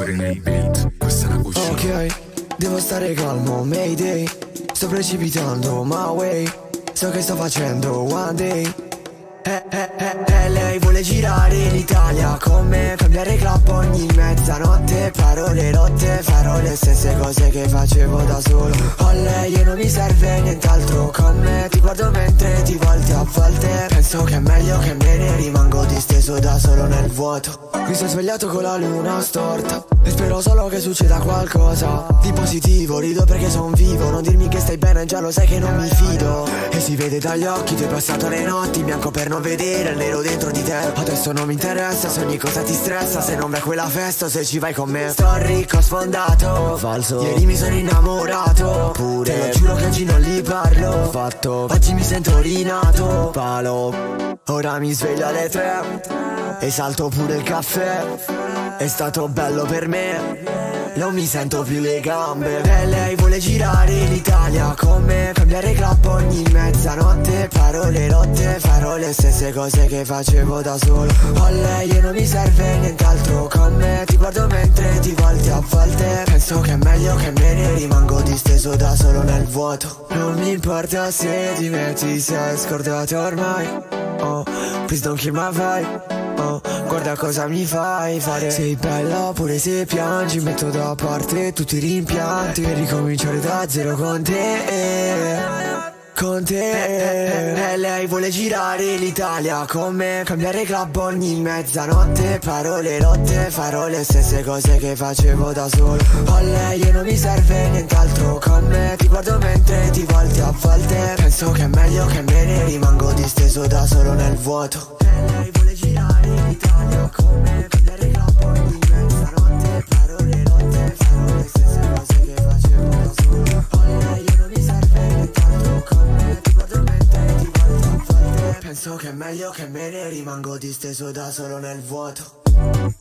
sempre nei beat. Questa è una cucina. Ok, devo stare calmo, mayday. Sto precipitando, my way. So che sto facendo one day. Eh, eh, eh, eh, lei vuole girare l'Italia con me Cambiare club ogni mezzanotte. Parole rotte, farò le stesse cose che facevo da solo. A lei e non mi serve nient'altro. Con me Ti guardo mentre ti volti volte Penso che è meglio che me ne rimango disteso da solo nel vuoto. Mi sono svegliato con la luna storta E spero solo che succeda qualcosa Di positivo, rido perché son vivo Non dirmi che stai bene, già lo sai che non mi fido. E si vede dagli occhi, tu hai passato le notti Bianco per non vedere il nero dentro di te. Adesso non mi interessa se ogni cosa ti stressa Se non vai a quella festa o se ci vai con me. Sto ricco sfondato Falso. Ieri mi sono innamorato Fatto. Oggi mi sento rinato Palo. Ora mi sveglio alle tre E salto pure il caffè. È stato bello per me non mi sento più le gambe. E lei vuole girare l'Italia con me Cambiare club ogni mezzanotte. Parole rotte, farò le stesse cose che facevo da solo. A lei e non mi serve nient'altro disteso da solo nel vuoto. Non mi importa se di me ti sei scordato ormai. Oh, please don't kill my vibe. Oh, guarda cosa mi fai fare. Sei bella pure se piangi Metto da parte tutti i rimpianti E ricominciare da zero con te con te. E lei vuole girare l'Italia con me Cambiare club ogni mezzanotte. Parole rotte Farò le stesse cose che facevo da solo. A lei e non mi serve nient'altro con me. Ti guardo mentre ti volti a volte. Penso che è meglio che me ne rimango disteso da solo nel vuoto. E lei vuole girare l'Italia con me è meglio che me ne rimango disteso da solo nel vuoto